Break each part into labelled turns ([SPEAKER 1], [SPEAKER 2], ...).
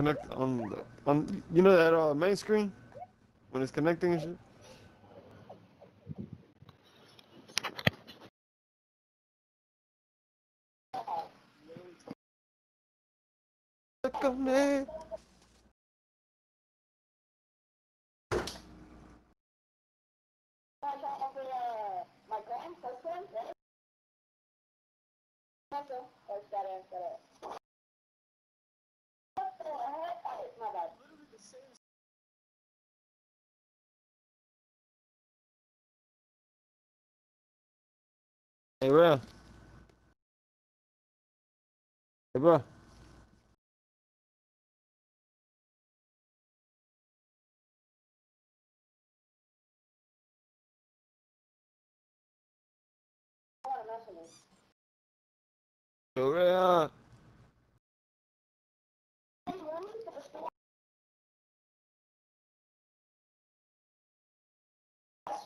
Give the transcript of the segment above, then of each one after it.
[SPEAKER 1] connect on the, on you know that uh, main screen when it's connecting and shit. Look on there. Hey, bro. Hey, bro.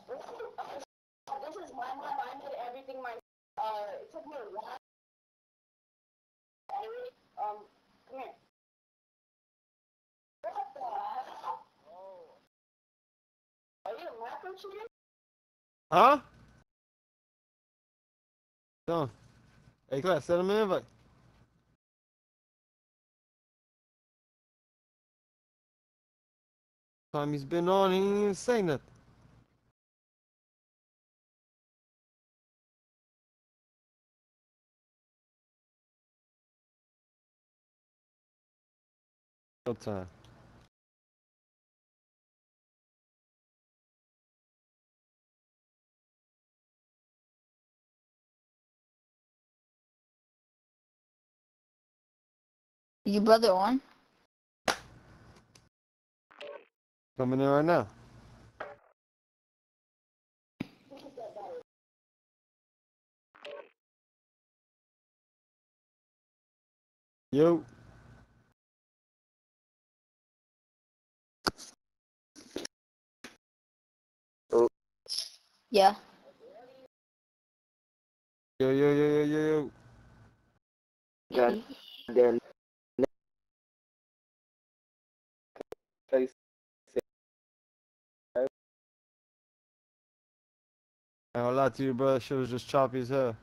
[SPEAKER 2] This is my mom. I did everything my. Uh, it took me a while. Um, come here. What the hell? Are you a microchip?
[SPEAKER 1] Huh? No. Hey, class, send him an invite. Time he's been on, he ain't even say nothing. No time.
[SPEAKER 3] You brother on?
[SPEAKER 1] Coming in right now. Yo.
[SPEAKER 3] Yeah.
[SPEAKER 1] Yo, yo, yo, yo, yo, yo.
[SPEAKER 4] God damn face.
[SPEAKER 1] I ain't gonna lie to you, bro. Shit was just choppy as hell.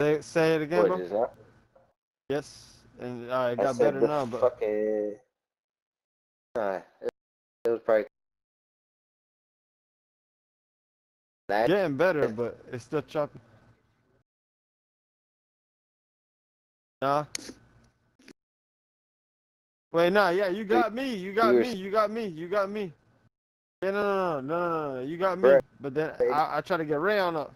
[SPEAKER 1] Say, say it again,
[SPEAKER 4] What
[SPEAKER 1] bro. Yes. And uh, it
[SPEAKER 4] I
[SPEAKER 1] got better now, but
[SPEAKER 4] fucking. Nah, it, was probably. That
[SPEAKER 1] getting better, but it's still choppy. Nah. Wait, nah, yeah, you got me, you got me, you got me, you got me. Yeah, no, no, no, no, no, no, you got me. But then I, I try to get Ray on up.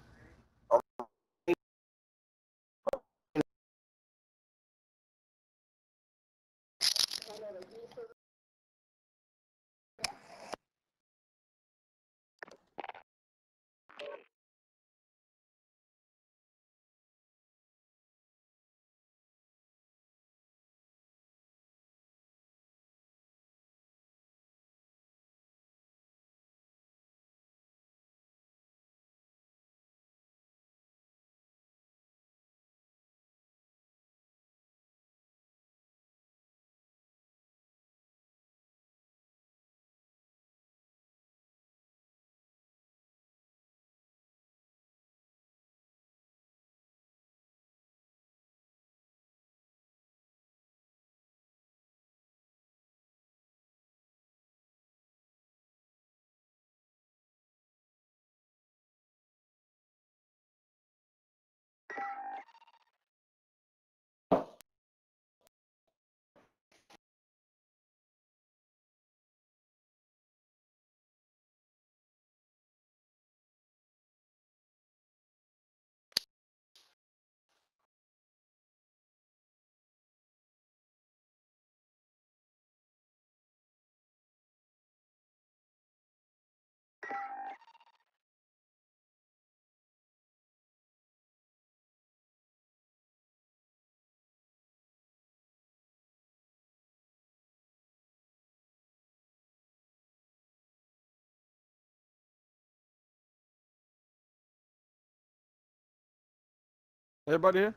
[SPEAKER 1] Everybody here?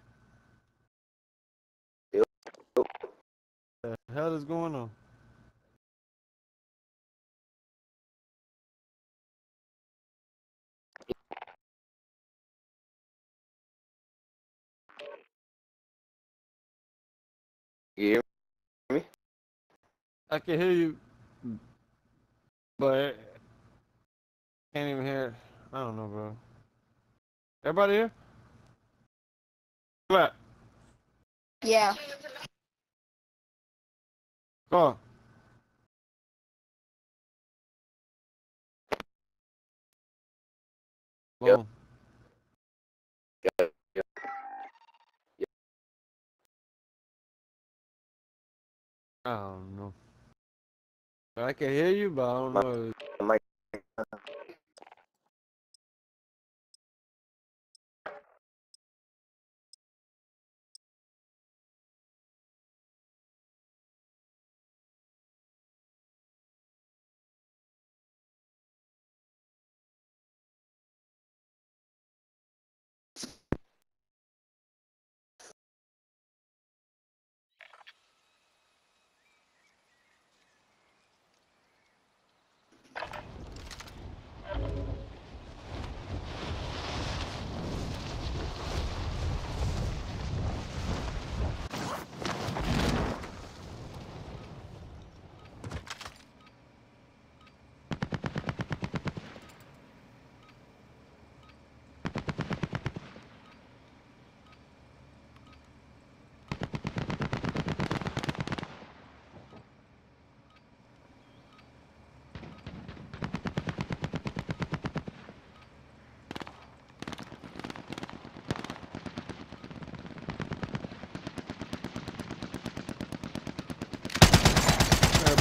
[SPEAKER 1] Yep. yep. The hell is going on?
[SPEAKER 4] You hear me?
[SPEAKER 1] I can hear you, but I can't even hear. I don't know, bro. Everybody here? What?
[SPEAKER 3] Yeah.
[SPEAKER 1] Go on.
[SPEAKER 4] Yep.
[SPEAKER 1] Boom.
[SPEAKER 4] Yep, yep.
[SPEAKER 1] I don't know. I can hear you, but I don't
[SPEAKER 4] My-
[SPEAKER 1] know.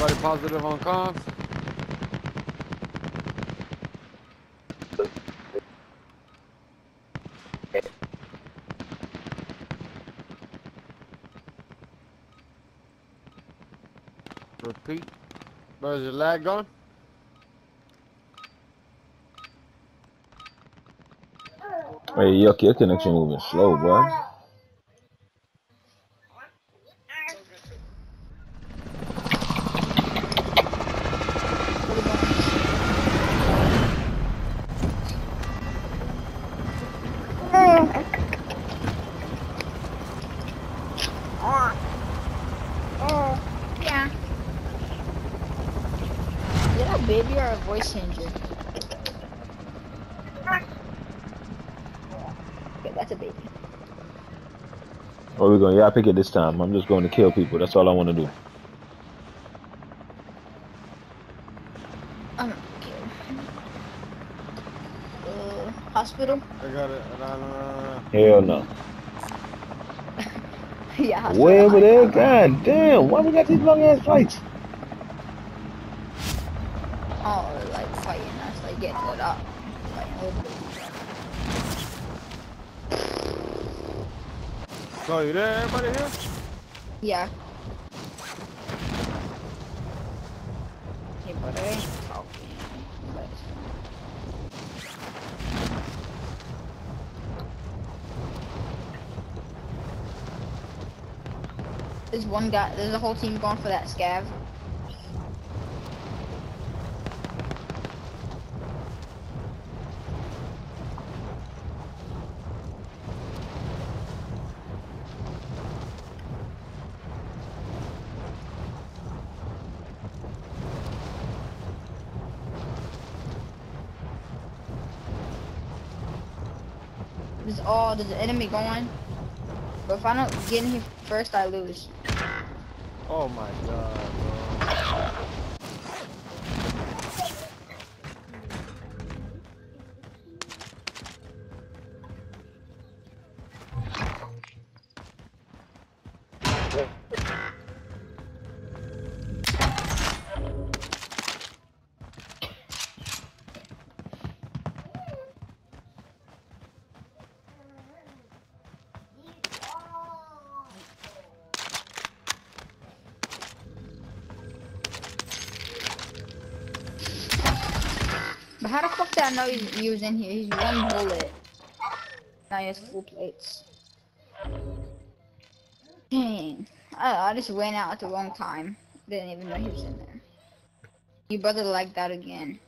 [SPEAKER 1] Everybody positive on comms? Repeat. Where's your lag going?
[SPEAKER 5] Hey, yuck, your connection moving slow, bro.
[SPEAKER 3] Yeah. Is it a baby or a voice changer? Okay, that's a baby.
[SPEAKER 5] What are we going? Yeah, I pick it this time. I'm just going to kill people. That's all I want to do.
[SPEAKER 3] I'm okay. Uh, hospital?
[SPEAKER 1] I got it. No, no, no, no.
[SPEAKER 5] Hell no.
[SPEAKER 3] yeah, hospital.
[SPEAKER 5] Way over there? God damn. Why we got these long ass fights?
[SPEAKER 1] So you there, everybody here?
[SPEAKER 3] Yeah. Yeah, but I ain't talking. But. There's one guy, there's a whole team going for that scav. There's oh, there's an enemy going. But if I don't get in here first, I lose.
[SPEAKER 1] Oh my god, bro.
[SPEAKER 3] But how the fuck did I know he, was in here? He's one bullet. Now he has full plates. Dang. I, I just went out at the wrong time. Didn't even know he was in there. You brother like that again.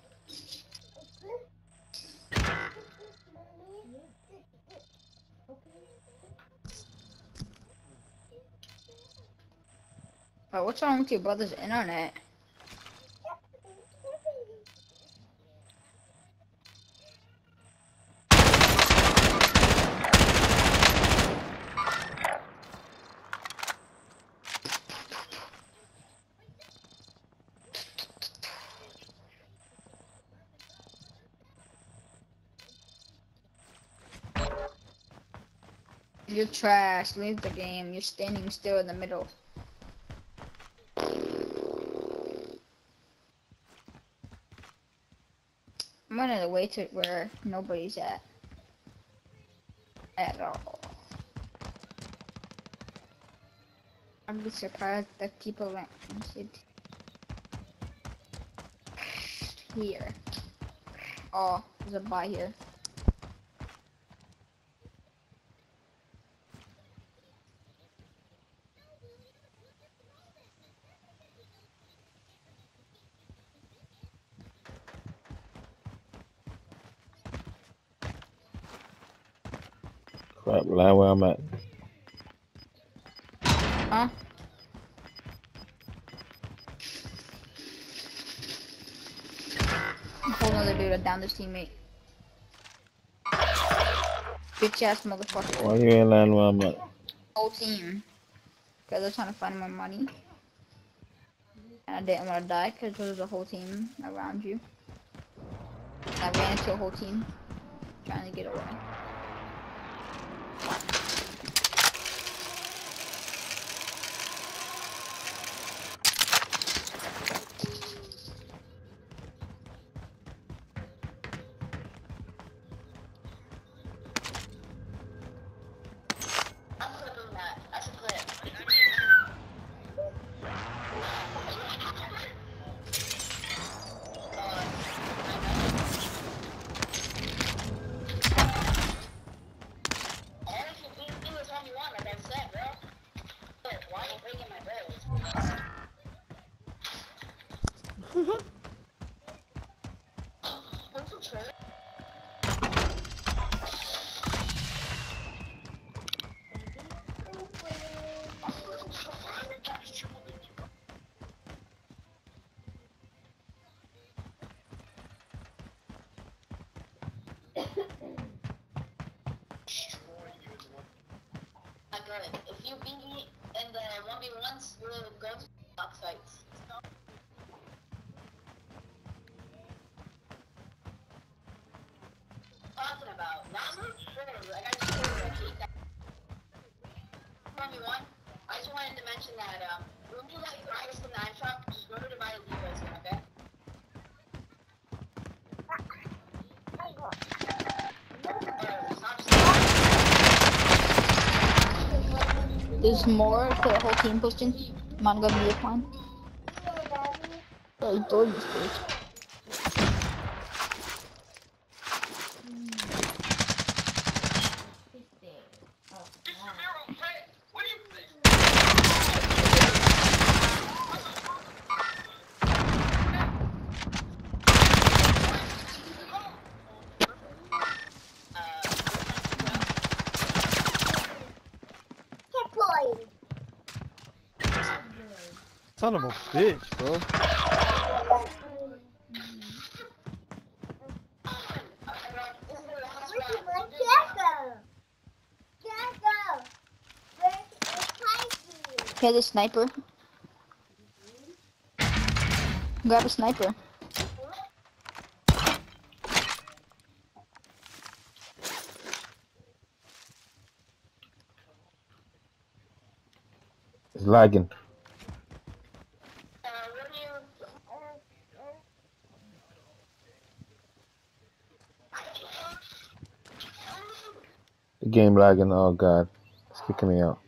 [SPEAKER 3] But what's wrong with your brother's internet? You're trash. Leave the game. You're standing still in the middle. I'm running away to where nobody's at. At all. I'd be surprised that people went here. Oh, there's a buy here.
[SPEAKER 5] Crap, line where I'm at.
[SPEAKER 3] Huh? Whole another dude down this teammate. Bitch ass motherfucker.
[SPEAKER 5] Why you ain't line where I'm at?
[SPEAKER 3] Whole team. Cause they're trying to find my money. And I didn't want to die because there was a whole team around you. I ran into a whole team trying to get away.
[SPEAKER 2] You beat me in the 1v1s, we'll go to box fights. Talking about? Not sure. Like, I just told you I hate that. 1v1, I just wanted to mention that, um, when you ice in the knife shop, just remember to buy the Levi's one, okay?
[SPEAKER 3] There's more for the whole team pushing. Mine gonna be a fine. Oh, Jordan's first.
[SPEAKER 1] Son of a bitch, bro.
[SPEAKER 3] Okay, the sniper. Grab a sniper.
[SPEAKER 5] It's lagging.
[SPEAKER 2] Uh, what do you...
[SPEAKER 5] Game lagging. Oh god, it's kicking me out.